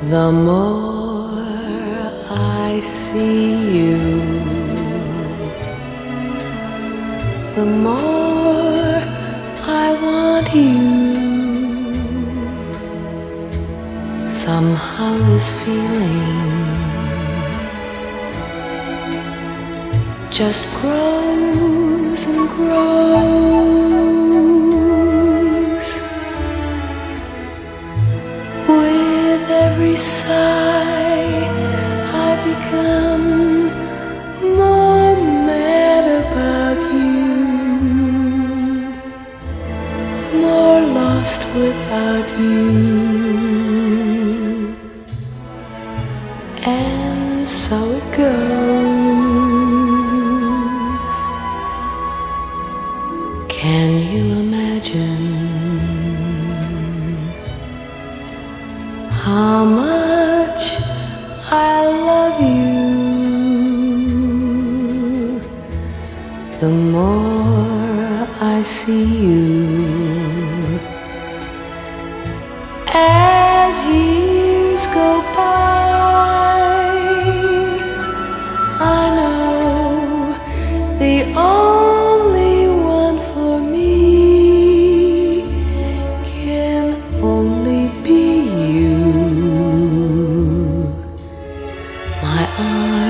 The more I see you, the more I want you. Somehow this feeling just grows and grows without you and so it goes can you imagine how much I love you? The more I see you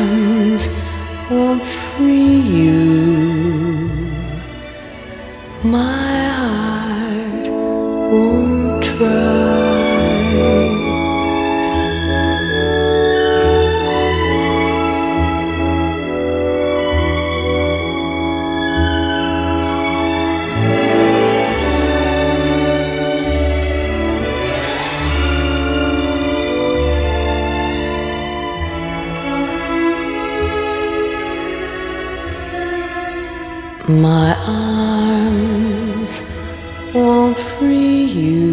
arms won't free you. My heart won't try. My arms won't free you.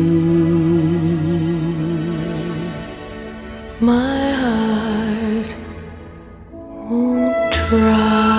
My heart won't try.